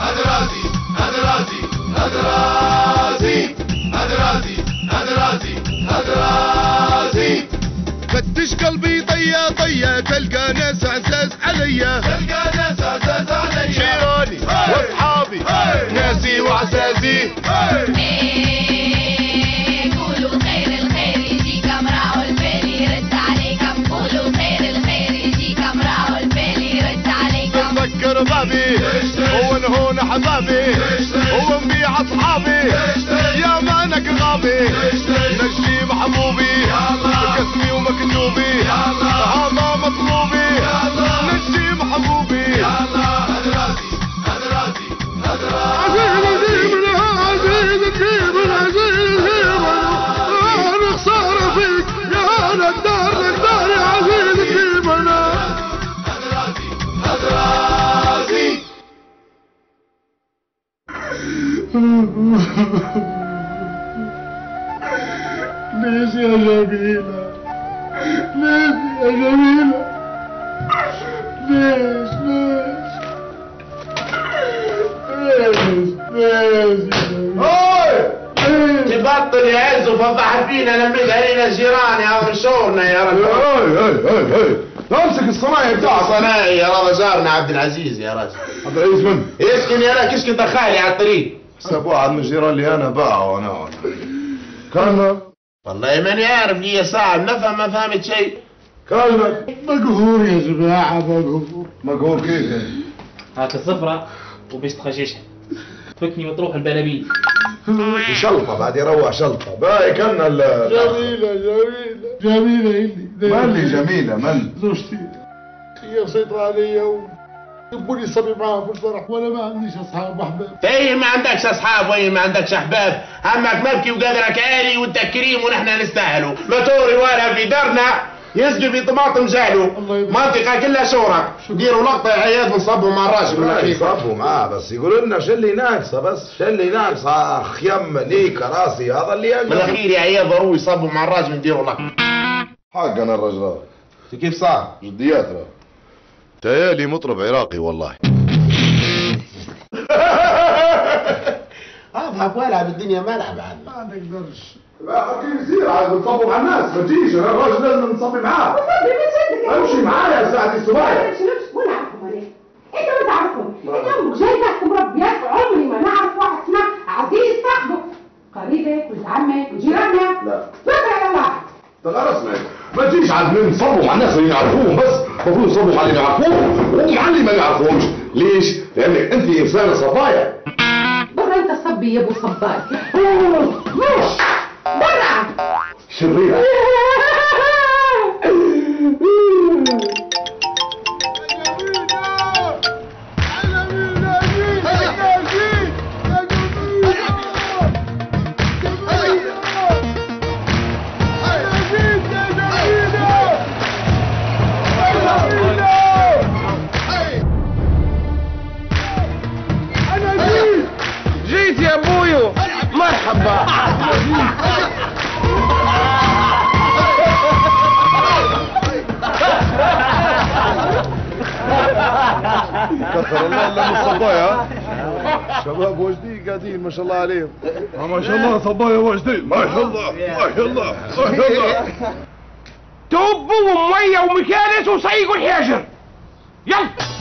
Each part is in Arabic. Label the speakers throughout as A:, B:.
A: هذا راسي هذا راسي هذا راسي فتش قلبي طيا طيا تلقى ناس عزاز عليا. تلقى ناس عزاز عليا. جيراني واصحابي ناسي وعزازي.
B: عليكم
A: تذكر بابي. هو هون حبابي. هو نبيع أصحابي. يا مانك غابي
C: ليش يا جميلة. ليش يا جميلة. ليش ليش ليش ليش
D: تبطل يا عز وفضحت فينا لميت علينا الجيران يا انشورنا يا رجل
A: هاي هاي هاي هاي امسك الصنايع بتاعك.
D: صناعي يا رب جارنا عبد العزيز يا رجل.
A: عبد العزيز من؟
D: اسكن يا راك اسكن دخالي على الطريق.
A: حسب واحد من الجيران اللي أنا باعه أنا كان
D: والله ماني عارف لي ساعة نفهم ما فهمت شيء.
A: كلمك
C: مقهور يا جماعة مقهور.
A: مقهور كيف؟ يعني؟
E: هاك الصفرة وبيش تخششها فكني وتروح البلابيل.
A: شلطة بعد يروح شلطة. باي كنا ال
C: جميلة جميلة جميلة.
A: اللي جميلة من؟
C: زوجتي. هي مسيطرة علي يبوني صبي معاها في الفرح وأنا ما عنديش أصحاب احباب
D: تايه ما عندكش أصحاب وين ما عندكش أحباب. همك مبكي وقدرك عالي وانت كريم ونحن نستاهلوا. ما توري ولا في دارنا يسجل في طماطم جهله. منطقة كلها شورى ديروا لقطة يا عياد ونصبوا مع الراجل من الأخير.
A: يصبوا معاه بس يقولوا لنا شو اللي ناقصة بس؟ شو اللي ناقصة؟ أخ يم نيكا راسي هذا اللي
D: من
A: ينقص
D: الأخير يا عياد ضروري يصبوا مع الراجل نديروا لقطة.
A: حق أنا الرجل هذا.
D: كيف صار؟
A: جديات راه تيالي مطرب عراقي والله.
D: اضحك والعب الدنيا ملعب عاد
C: ما نقدرش.
A: لا خليه يصير عاد نصبوا مع الناس ما تجيش. أنا الراجل لازم نصبي معاه. أمشي معايا ساعة الصبايا
F: ولا عارفهم عليه. انت ما تعرفهم اليوم جاي تحت مربيات عمري ما نعرف واحد اسمه عزيز صاحبه. قريبك ولد عمك وجيراننا
A: لا
F: فكر على واحد
A: تغرس ما تجيش عاد نصبوا مع الناس اللي يعرفوهم بس. المفروض نصبوا مع اللي يعرفوهم ومع اللي ما يعرفوهمش ليش؟ لانك أنت انسانه صبايا.
F: برا أنت صبي يا أبو صباي برا
D: شريرة.
A: كثر. الله إلا من الصبايا شباب وجدين قاعدين ما شاء الله عليهم. ما شاء الله صبايا وجدين ما شاء الله ما شاء الله ما شاء الله.
D: توبوا ومية ومكانس وصيقوا الحجر يلا.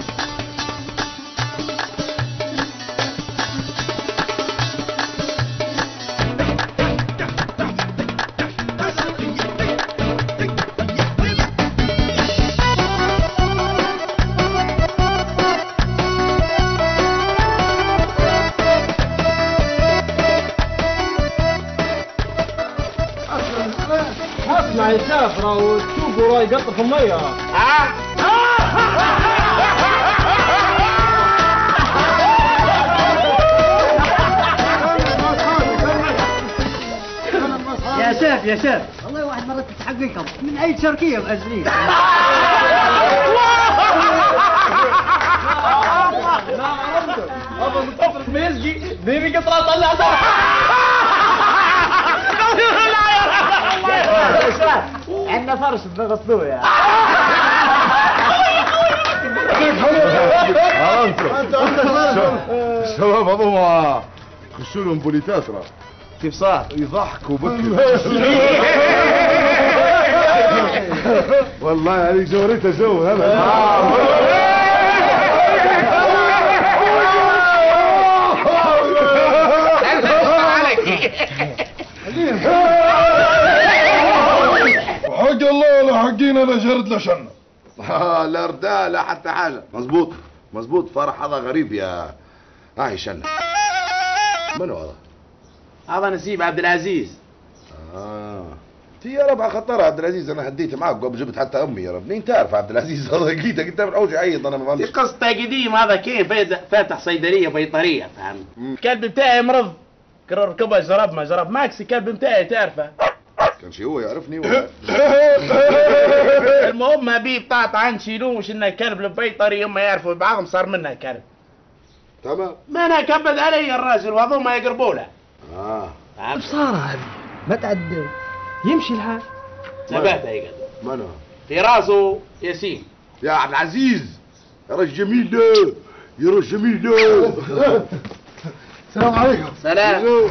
E: يا سافرة وتشوفوا راي قط في المية.
G: يا شيف يا شيف والله واحد مرة تتحققهم من أي شركية مأجرين
E: ابا متفرق ميزجي ديني قطرة طلع
G: عندنا فرش بغسلوه يا
A: الشباب هذوما خشوا لهم بوليتاترا.
D: كيف صار؟
A: يضحكوا بكر والله عليك جوريته جو هذا.
C: حقينا لا جرد لا شنة
A: آه لا رداء لا حتى حاجة. مزبوط مزبوط فرح هذا غريب يا هاي شنة منو هذا؟
D: هذا نسيب عبد العزيز.
A: آه. تي يا رب على خطر عبد العزيز أنا هديت معك قبل جبت حتى أمي يا رب. مين تعرف عبد العزيز؟ هذا انت من أول عيط أنا ما فهمتش
D: قصته قديم هذا كيف؟ فاتح صيدلية بيطريه فهمت؟ الكلب بتاعي مرض. قرر ركبها جرب ما جرب ماكسي الكلب بتاعي تعرفه؟
A: كان شي هو يعرفني ولا
D: المهم ابي بتاعت عن شيلوش ان الكلب البيطري هم يعرفوا بعضهم صار منها كلب
A: تمام.
D: ما أنا كبد علي الراجل وهذول ما يقربوا له
A: آه
D: فهمت؟
G: صار هذه ما تعد يمشي الحال؟
D: نبهته يقعد
A: منو
D: في راسه ياسين.
A: يا عبد العزيز يا رجل جميل ده يا رجل جميل ده.
C: السلام عليكم.
D: سلام.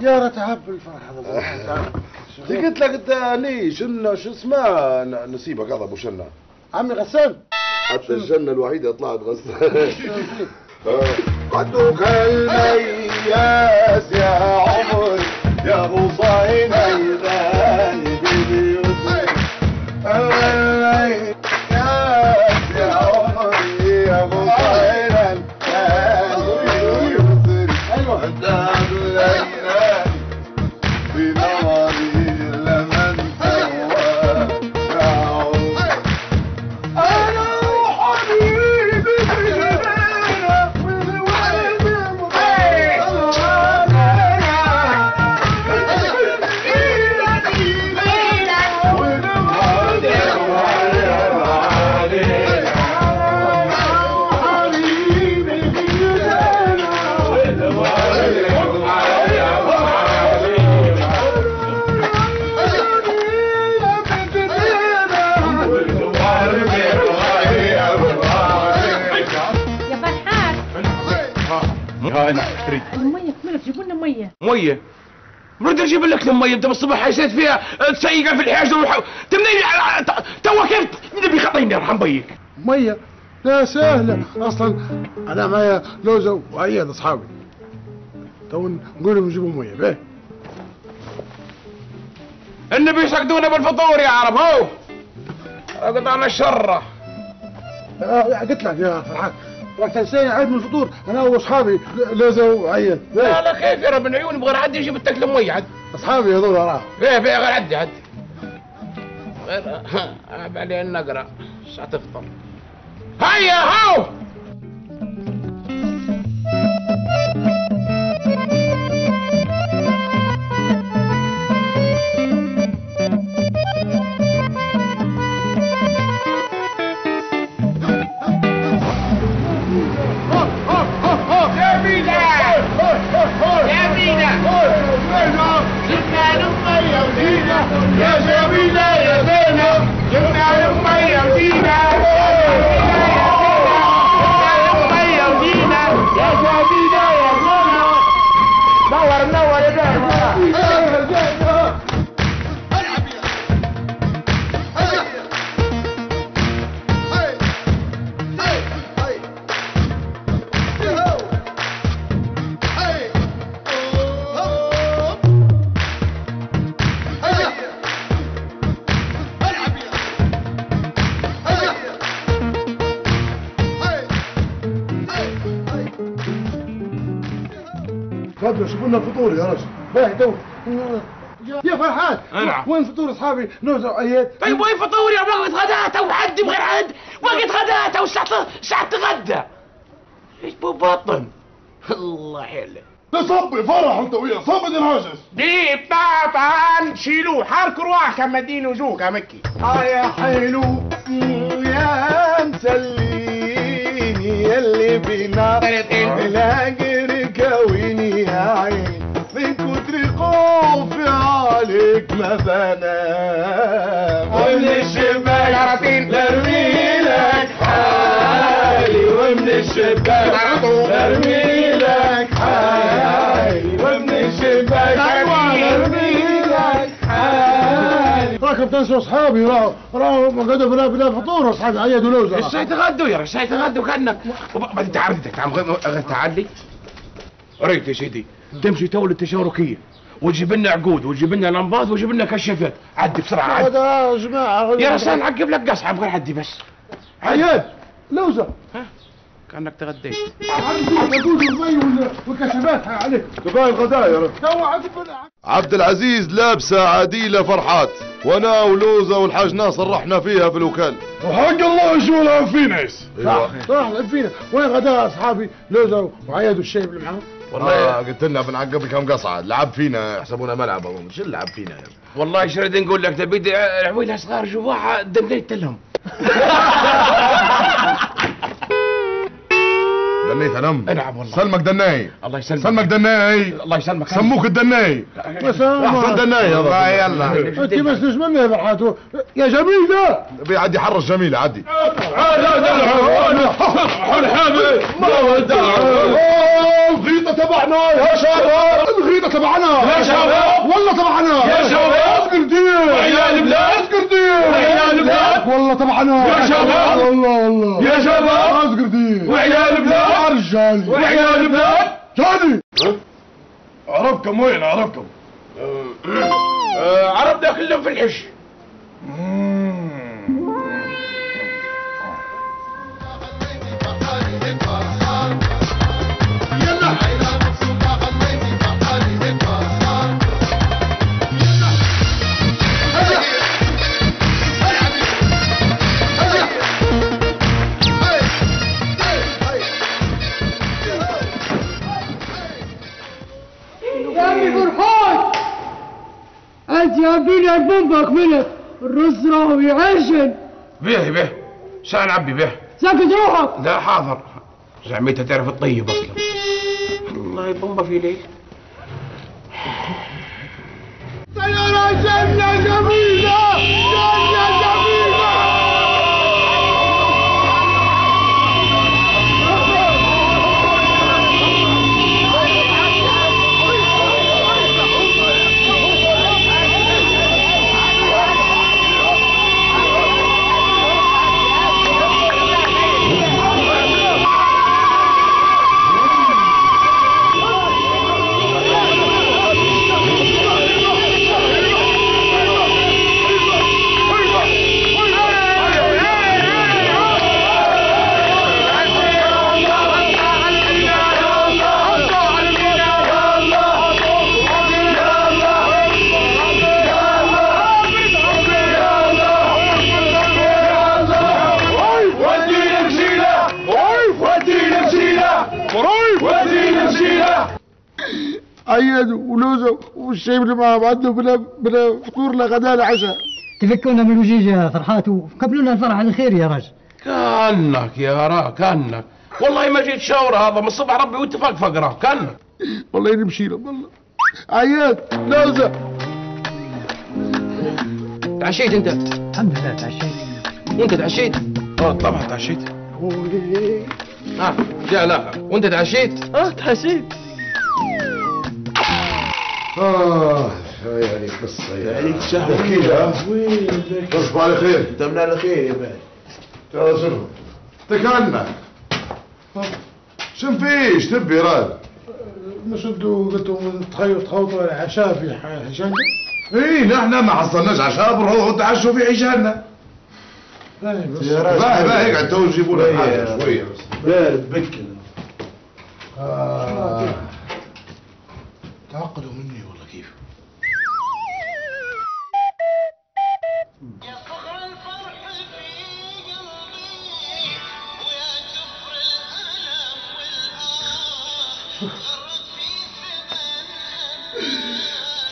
C: يا رتعب الفرح هذا
A: دي قلت لك انت ليه شنو شو اسمه؟ ن- نسيبك هذا أبو شنة.
C: عمي غسان.
A: حتى الجنة الوحيدة طلعت غسالة قدك المياس يا عمر يا أبو صهيني ذاني
F: المية كملت جيبوا لنا مية.
H: مية؟ برد أجيب لك المية؟ أنت بالصبح حسيت فيها تسيقها في الحاجة وح... تمنين توا كيف نبي خطيني ارحم بيك؟
C: مية؟ لا سهلة. أصلا أنا معايا لوزة وعيال اصحابي تو نقول لهم يجيبوا مية باهي
H: النبي يسقدونا بالفطور يا عرب هو. قطعنا الشرة.
C: آه، قلت لك يا فرحان. راح تنساني عيد من الفطور. أنا وأصحابي لوزة وعيال
H: لا. لا كيف يا رب عيوني بغير عدي يجيب التكل ميه عد
C: أصحابي هذول راه
H: فيه فيه غير عدي عد غير بعدين نقرأ. ساعة تفطر؟ هيا هاو!
C: شوفوا لنا الفطور يا رجل. باهي تو. يا فرحان
H: نعم.
C: وين فطور اصحابي لوزة وعيال
H: طيب وين فطور يا وقت غداته وحدي بغير عد وقت غداته وساعة ساعة تغدى إيش ببطن الله يحلك
C: صبي فرح أنت وياه. صبي العجز
D: دي طبعا شيلوه حركوا رواح كما دين وجوه كمكي
A: يا حلو يا مسليني يلي بينا. لاقرك ويني العين من كتر خوفي عليك ما بنام. ومن الشباك برميلك حالي. ومن الشباك برميلك حالي. ومن الشباك برميلك حالي.
C: راكب تنسوا أصحابي راهو راهو قعدوا بلا بلا فطور أصحابي عيدوا لوزه
H: إيش هيتغدوا يا إيش هيتغدوا كانك انت عارف انت تعمل تعلي ريت يا سيدي. تمشي تو للتشاركية. وتجيب لنا عقود وتجيب لنا لمبات وتجيب لنا كشافات. عدي بسرعة عدي.
C: يا جماعة.
H: يا رسال عقب لك قصعه أبغى عدي بس.
C: عياد لوزة.
H: كأنك تغديت.
C: عندي المي وال- والكشافات؟ عليك.
A: كفايه الغداء يا رجل
C: تو عجب
A: عبد العزيز لابسة عديلة فرحات. وأنا ولوزة والحاج ناصر رحنا فيها في الوكاله
C: وحق الله يشولها فينا صح صح فينا وين غداء أصحابي؟ لوزة وعياد والشيب اللي معاهم
A: والله قلت لنا بنعقب لكم قصعه لعب فينا يحسبونا ملعب اظن شو اللعب فينا يا
H: والله نريد نقول لك تبي عويلها صغار جواها دنيت لهم.
A: دنيت انم
H: نعم والله
A: سلمك دناي
H: الله يسلمك
A: سلمك دناي
H: الله يسلمك
A: سموك الدناي
C: بس
A: احسن دناي
H: يلا
C: انت بس مش مني يا فرحات يا جميل ده
A: بيعدي حرش جميله عدي
C: ما ودع الغيطه تبعنا يا شباب الغيطه تبعنا
H: يا شباب.
C: والله تبعنا
H: يا شباب.
C: اذكر دين
H: وعيال بلاد.
C: اذكر دين
H: وعيال بلاد.
C: والله تبعنا
H: يا شباب.
C: والله والله
H: يا شباب.
C: اذكر دين
H: وعيال بلاد.
C: يا رجال
H: وعيال بلاد
C: جاني
A: عرفكم وين؟ عرفكم
H: آه، عربنا كلهم في الحش.
G: يا بينا بومبك منك الرز راهو يعجن.
H: به به. سأل عبي به.
G: ساكت روحك.
H: لا حاضر. زعميتها تعرف الطيب أصلا الله يطمه في ليل
C: سيارة جنة جميلة. جنة والشيب اللي بعد له بلا بلا فطور لا غدا لا عشاء.
G: تفكونا من الوجيج يا فرحات وقبلوا لنا الفرح على خير يا رجل
H: كأنك يا را كأنك. والله ما جيت شاور هذا من الصبح ربي وانت فاق فقرة. كأنك.
C: والله اني مشيله والله. عياد لوزة
H: تعشيت انت؟
G: الحمد لله تعشيت.
H: وانت تعشيت؟ آه طبعا تعشيت. آه جاء علاقه وانت تعشيت؟
G: آه تعشيت.
A: آه يعني قصة يعني شهر. كذا تصبح على خير
D: تمنى على خير يا باشا
A: ترى شنو؟ تكلنا شن فيش؟ تبي راد.
C: نشدوا قلتوا تخيط تخوطوا على عشاء في حشان
A: اي نحن ما حصلناش عشاء بنروحوا تعشوا في عشاننا
C: بس.
A: باهي باهي قاعد تو يجيبوا لك حاجة شوية. بس
D: بارد بكل
C: تعقدوا مني.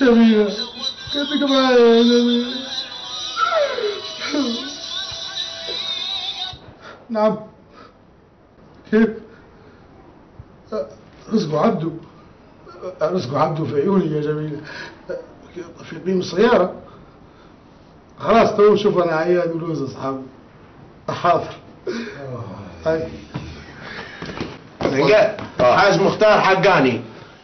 C: جميلة كيفك معايا يا جميلة نعم كيف رزقه عبده رزقه عبده في عيوني يا جميلة في بيم السيارة خلاص تو شوف أنا عياد ولوز اصحابي حاضر
D: حاج مختار حقاني.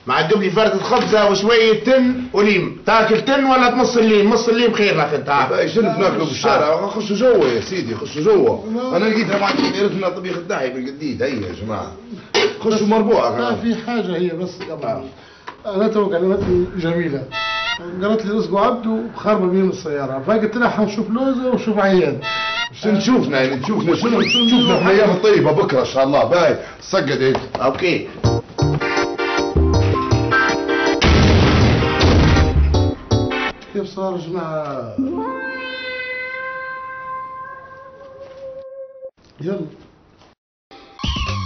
D: مع لي فردة خبزة وشوية تن وليم. تاكل تن ولا تمص الليم؟ مص الليم خير لك انت.
A: باي شنو بناكلوا في الشارع؟ خشوا جوا يا سيدي خشوا جوا أنا لقيتها مع كبيرتنا طبيخ الداعي بالجديد هيا يا جماعة. خشوا مربوعة
C: لا في حاجة هي بس قبل أنا تو كلمتني جميلة. قالت لي رزق عبده خربة بين السيارة. فقلت لها حنشوف لوزة وشوف عياد
A: شنو نشوفنا يعني؟ تشوفنا شنو؟ تشوفنا في الأيام الطيبه بكرة إن شاء الله. باي. سقد هيك
C: أوكي. صار جماعة. يلا.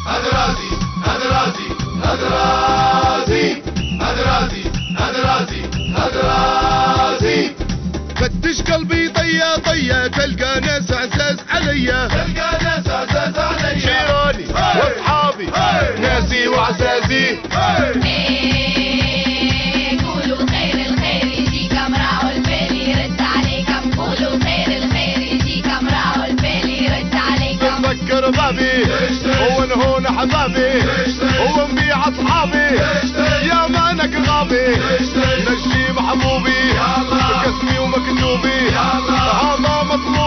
A: هذا راسي هذا راسي هذا راسي هذا راسي هذا راسي هذا راسي فتش قلبي طيا طيا تلقى ناس عزاز عليا. تلقى ناس عزاز عليا. جيراني وأصحابي ناسي وعزازي. غبابي ونهون حبابي. ونبيع أصحابي. يا مانك غابي نجلي محبوبي. قسمي ومكتوبي. هذا مطلوب.